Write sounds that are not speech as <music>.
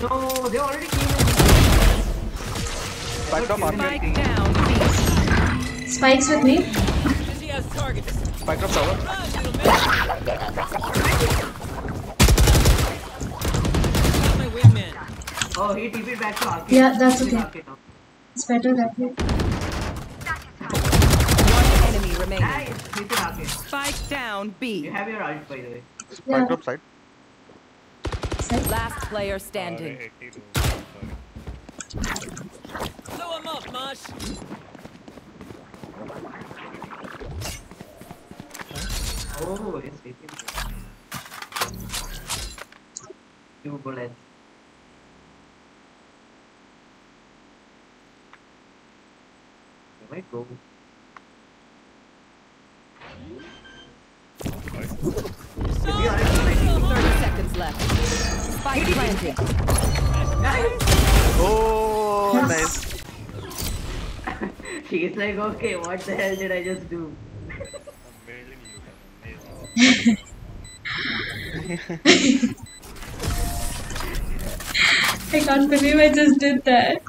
No, they already came in. Spike drop on Spike me. down. Spikes with me. She has targets. Spike drop tower. Run, little man. Got my wingman. Oh, he TP'd back to arcade. Yeah, that's okay. It's better that way. One enemy remaining. Nice, he's in arcade. Spike down. B. You have your ult, by the way. Spike Yeah. drop side. Side. Last player standing. Sorry, 82. Sorry. Blow him up, Mosh. Oh, he's taking Two bullets. You might go. Spike planted. Oh, nice. <laughs> She's like, okay, what the hell did I just do? Amazing, you have amazing. I can't believe I just did that.